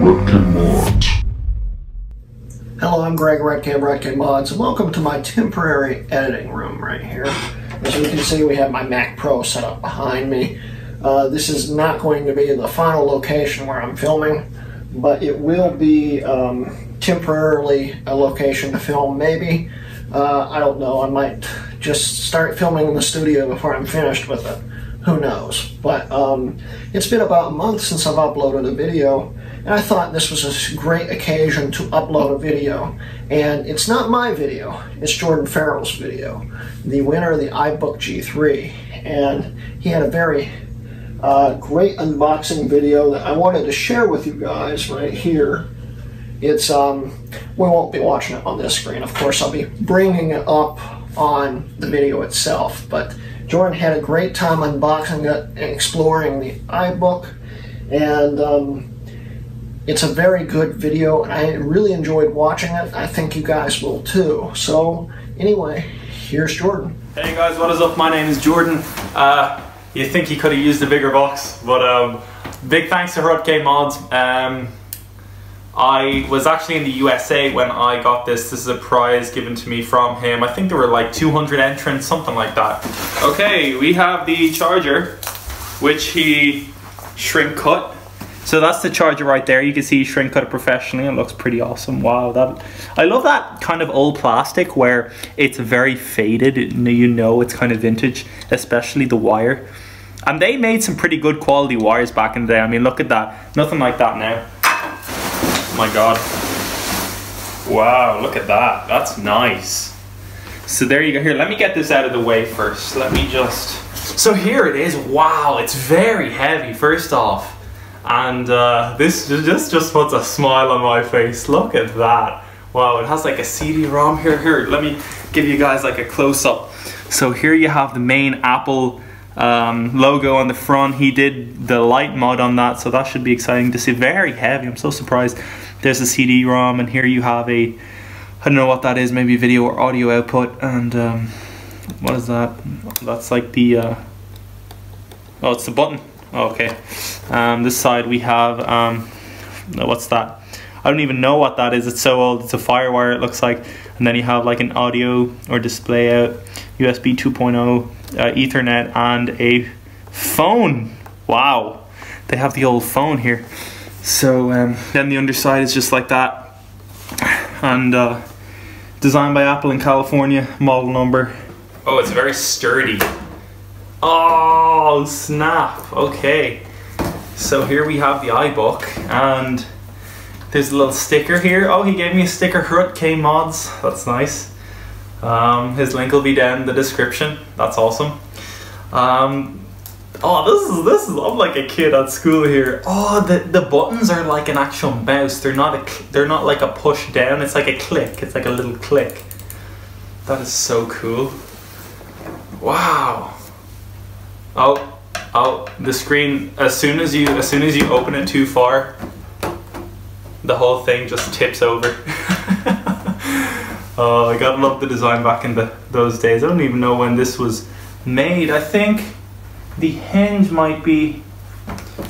Mods. Hello, I'm Greg Hrutkay Hrutkay Mods, and welcome to my temporary editing room right here. As you can see, we have my Mac Pro set up behind me. Uh, this is not going to be the final location where I'm filming, but it will be um, temporarily a location to film, maybe. Uh, I don't know, I might just start filming in the studio before I'm finished with it. Who knows? But um, it's been about a month since I've uploaded a video, and I thought this was a great occasion to upload a video. And it's not my video, it's Jordan Farrell's video, the winner of the iBook G3. And he had a very uh, great unboxing video that I wanted to share with you guys right here. It's, um, we won't be watching it on this screen, of course, I'll be bringing it up on the video itself, but Jordan had a great time unboxing it and exploring the iBook, and um, it's a very good video, and I really enjoyed watching it. I think you guys will too. So, anyway, here's Jordan. Hey guys, what is up? My name is Jordan. Uh, you think he could have used a bigger box, but um, big thanks to Hrutkay Mods. Um, I was actually in the USA when I got this. This is a prize given to me from him. I think there were like 200 entrants, something like that. Okay, we have the charger, which he shrink cut so that's the charger right there. You can see shrink cut it professionally. It looks pretty awesome. Wow, that I love that kind of old plastic where it's very faded. You know it's kind of vintage, especially the wire. And they made some pretty good quality wires back in the day. I mean, look at that. Nothing like that now. Oh my God. Wow, look at that. That's nice. So there you go. Here, let me get this out of the way first. Let me just... So here it is. Wow, it's very heavy, first off and uh, this just just puts a smile on my face. Look at that! Wow, it has like a CD-ROM here. Here, let me give you guys like a close-up. So here you have the main Apple um, logo on the front. He did the light mod on that, so that should be exciting to see. Very heavy. I'm so surprised. There's a CD-ROM, and here you have a I don't know what that is. Maybe video or audio output. And um, what is that? That's like the uh, oh, it's the button Okay. Um, this side we have, um, what's that? I don't even know what that is. It's so old. It's a firewire, it looks like. And then you have like an audio or display out, USB 2.0, uh, Ethernet, and a phone. Wow. They have the old phone here. So um, then the underside is just like that. And uh, designed by Apple in California, model number. Oh, it's very sturdy. Oh, snap. Okay. So here we have the iBook and there's a little sticker here. Oh, he gave me a sticker, Hrutkay Mods. That's nice. Um, his link will be down in the description. That's awesome. Um, oh, this is this is. I'm like a kid at school here. Oh, the the buttons are like an actual mouse. They're not a. They're not like a push down. It's like a click. It's like a little click. That is so cool. Wow. Oh, oh, the screen, as soon as you, as soon as you open it too far, the whole thing just tips over. oh, I gotta love the design back in the, those days. I don't even know when this was made. I think the hinge might be,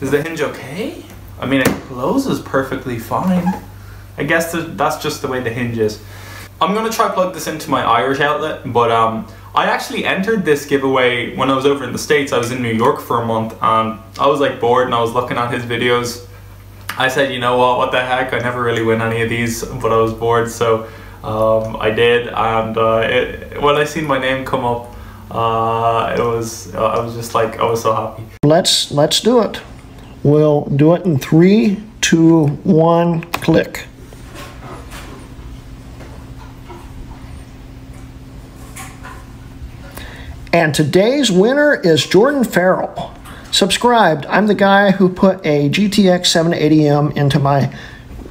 is the hinge okay? I mean, it closes perfectly fine. I guess that's just the way the hinge is. I'm gonna try plug this into my Irish outlet, but um, I actually entered this giveaway when I was over in the States. I was in New York for a month and I was like bored and I was looking at his videos. I said, you know what, what the heck, I never really win any of these, but I was bored, so um, I did. And uh, it, when I seen my name come up, uh, it was, I was just like, I was so happy. Let's, let's do it. We'll do it in three, two, one, click. And today's winner is Jordan Farrell. Subscribed. I'm the guy who put a GTX 780M into my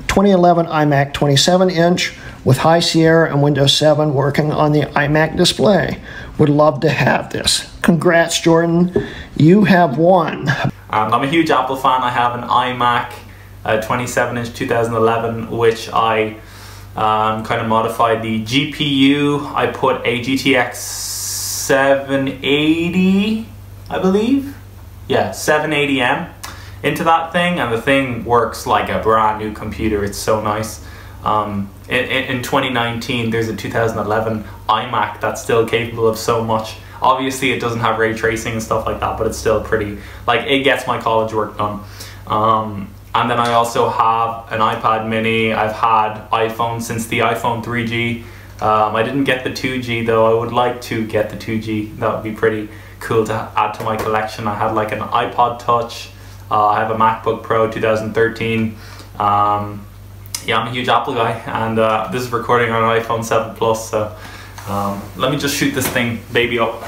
2011 iMac 27 inch with High Sierra and Windows 7 working on the iMac display. Would love to have this. Congrats, Jordan. You have won. Um, I'm a huge Apple fan. I have an iMac uh, 27 inch 2011, which I um, kind of modified the GPU. I put a GTX 780, I believe. Yeah, 780M. into that thing, and the thing works like a brand new computer. It's so nice. Um, in, in 2019, there's a 2011 iMac that's still capable of so much. Obviously, it doesn't have ray tracing and stuff like that, but it's still pretty, like, it gets my college work done. Um, and then I also have an iPad mini. I've had iPhone since the iPhone 3G. Um, I didn't get the 2G though. I would like to get the 2G. That would be pretty cool to add to my collection. I had like an iPod Touch. Uh, I have a MacBook Pro 2013. Um, yeah, I'm a huge Apple guy, and uh, this is recording on an iPhone 7 Plus. So um, let me just shoot this thing, baby, up.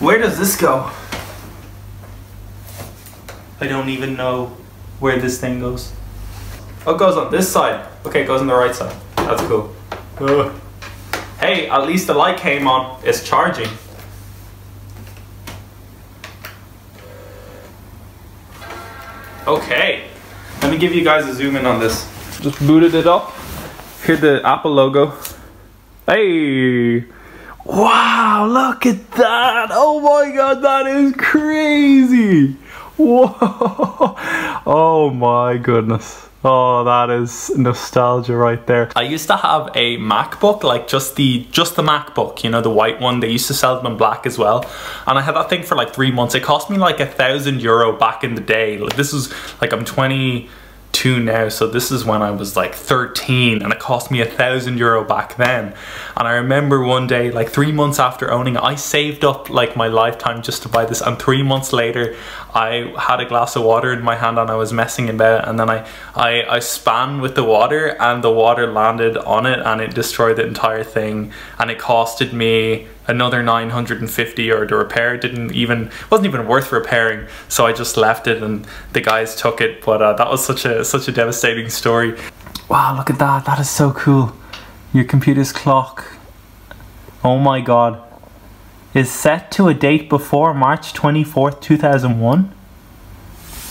Where does this go? I don't even know where this thing goes. Oh, it goes on this side. Okay, it goes on the right side. That's cool. Ugh. Hey, at least the light came on. It's charging. Okay, let me give you guys a zoom in on this. Just booted it up. Here the Apple logo. Hey! Wow, look at that! Oh my god, that is crazy! Whoa! Oh my goodness. Oh, that is nostalgia right there. I used to have a MacBook, like just the just the MacBook, you know, the white one. They used to sell them in black as well. And I had that thing for like three months. It cost me like a thousand euro back in the day. Like this was like I'm 20 two now. So this is when I was like 13 and it cost me a thousand euro back then. And I remember one day like three months after owning it I saved up like my lifetime just to buy this. And three months later I had a glass of water in my hand and I was messing about. And then I, I, I span with the water and the water landed on it and it destroyed the entire thing. And it costed me another 950 or the repair didn't even wasn't even worth repairing. So I just left it and the guys took it. But uh, that was such a such a devastating story. Wow look at that. That is so cool. Your computer's clock. Oh my god. Is set to a date before March 24th 2001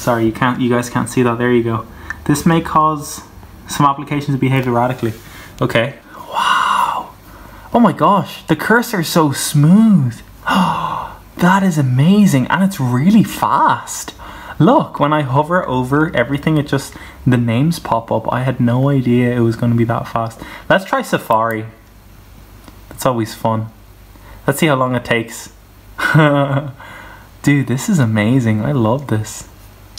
sorry you can't you guys can't see that. There you go. This may cause some applications to behave erratically. Okay Oh my gosh, the cursor is so smooth. that is amazing and it's really fast. Look, when I hover over everything, it just, the names pop up. I had no idea it was going to be that fast. Let's try Safari. That's always fun. Let's see how long it takes. Dude, this is amazing. I love this.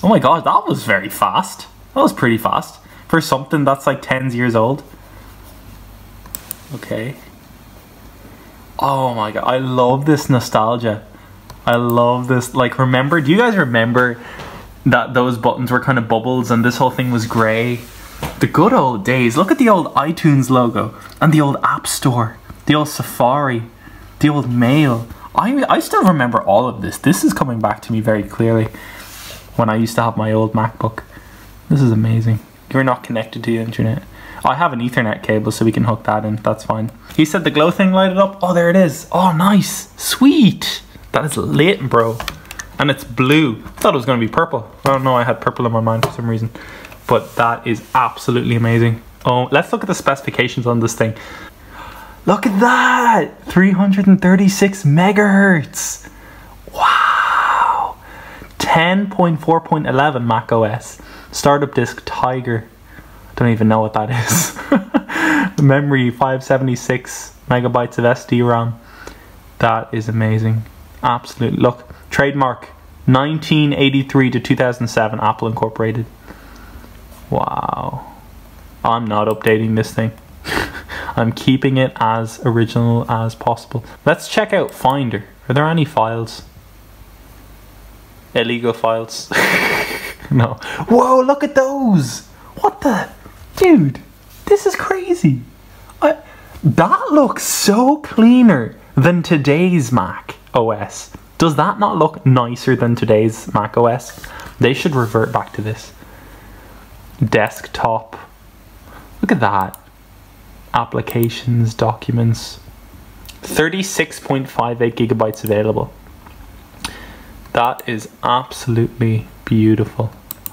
Oh my god, that was very fast. That was pretty fast. For something that's like 10 years old. Okay. Oh my god, I love this nostalgia. I love this. Like, remember, do you guys remember that those buttons were kind of bubbles and this whole thing was grey? The good old days. Look at the old iTunes logo and the old App Store, the old Safari, the old Mail. I, I still remember all of this. This is coming back to me very clearly when I used to have my old MacBook. This is amazing. You're not connected to the internet. I have an ethernet cable so we can hook that in, that's fine. He said the glow thing lighted up. Oh, there it is. Oh, nice. Sweet. That is lit, bro. And it's blue. I thought it was going to be purple. I don't know, I had purple in my mind for some reason. But that is absolutely amazing. Oh, let's look at the specifications on this thing. Look at that! 336 megahertz. Wow. 10.4.11 Mac OS. Startup disk Tiger. Don't even know what that is. Memory 576 megabytes of SD RAM. That is amazing. Absolutely. Look, trademark 1983 to 2007 Apple Incorporated. Wow. I'm not updating this thing. I'm keeping it as original as possible. Let's check out Finder. Are there any files? Illegal files. no. Whoa, look at those! What the? Dude, this is crazy. I, that looks so cleaner than today's Mac OS. Does that not look nicer than today's Mac OS? They should revert back to this. Desktop. Look at that. Applications, documents. 36.58 gigabytes available. That is absolutely beautiful.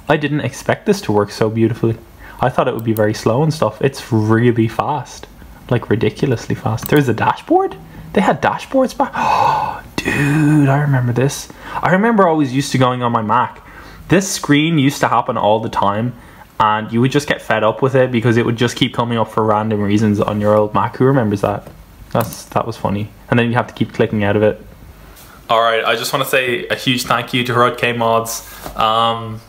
I didn't expect this to work so beautifully. I thought it would be very slow and stuff. It's really fast. Like ridiculously fast. There's a dashboard? They had dashboards back. Oh, dude, I remember this. I remember always used to going on my Mac This screen used to happen all the time, and you would just get fed up with it because it would just keep coming up for random reasons on your old Mac. Who remembers that? That's that was funny, and then you have to keep clicking out of it. All right, I just want to say a huge thank you to Hrutkay Mods. Um,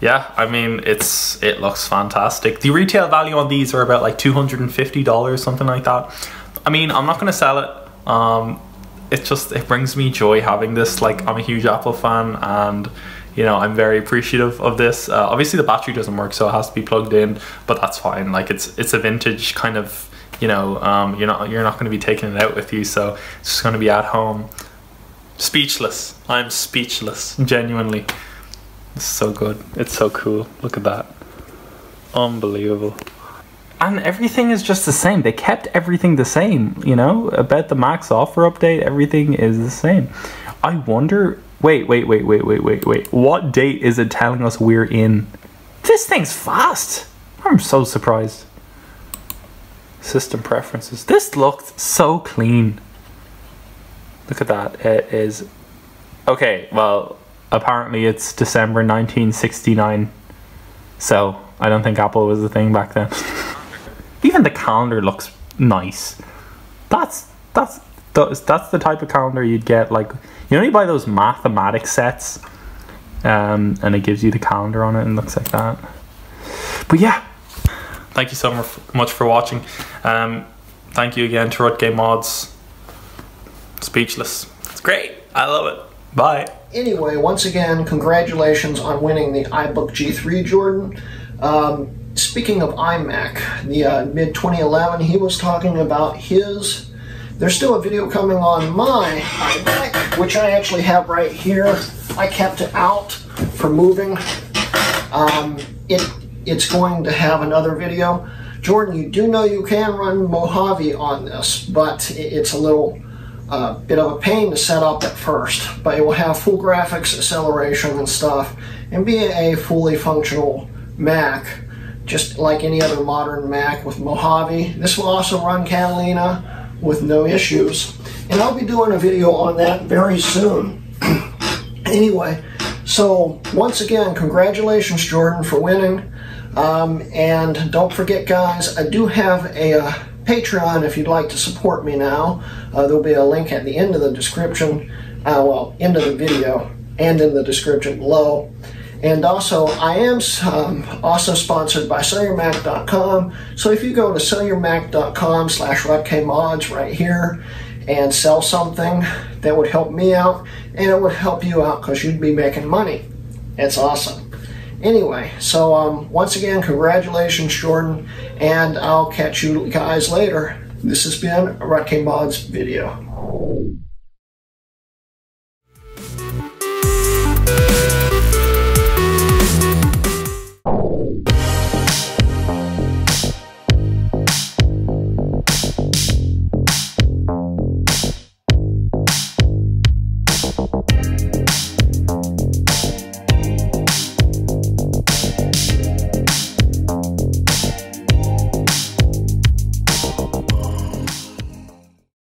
yeah, I mean it's it looks fantastic. The retail value on these are about like two hundred and fifty dollars, something like that. I mean, I'm not gonna sell it. Um, it just it brings me joy having this. Like I'm a huge Apple fan, and you know I'm very appreciative of this. Uh, obviously, the battery doesn't work, so it has to be plugged in, but that's fine. Like it's it's a vintage kind of you know um, you're not you're not going to be taking it out with you, so it's just going to be at home. Speechless. I'm speechless. Genuinely. It's so good. It's so cool. Look at that. Unbelievable. And everything is just the same. They kept everything the same, you know? About the Mac software update, everything is the same. I wonder. Wait, wait, wait, wait, wait, wait, wait. What date is it telling us we're in? This thing's fast. I'm so surprised. System preferences. This looked so clean. Look at that. It is. Okay, well, apparently it's December 1969. So I don't think Apple was a thing back then. Even the calendar looks nice. That's that's that's the type of calendar you'd get like you know you buy those mathematics sets um, and it gives you the calendar on it and looks like that. But yeah, thank you so much for watching. Um, thank you again to Hrutkay Mods. Speechless. It's great. I love it. Bye. Anyway, once again, congratulations on winning the iBook G3, Jordan. Um, speaking of iMac, the uh, mid 2011, he was talking about his. There's still a video coming on my iMac, which I actually have right here. I kept it out for moving. Um, it it's going to have another video. Jordan, you do know you can run Mojave on this, but it's a little a bit of a pain to set up at first, but it will have full graphics acceleration and stuff and be a fully functional Mac, just like any other modern Mac with Mojave. This will also run Catalina with no issues. And I'll be doing a video on that very soon. anyway, so once again, congratulations, Jordan, for winning. Um, and don't forget, guys, I do have a uh, Patreon if you'd like to support me now. Uh, there'll be a link at the end of the description, uh, well, end of the video, and in the description below. And also, I am um, also sponsored by SellYourMac.com. So if you go to SellYourMac.com slash HrutkayMods right here and sell something, that would help me out and it would help you out because you'd be making money. It's awesome. Anyway, so um, once again, congratulations, Jordan, and I'll catch you guys later. This has been a Mods video.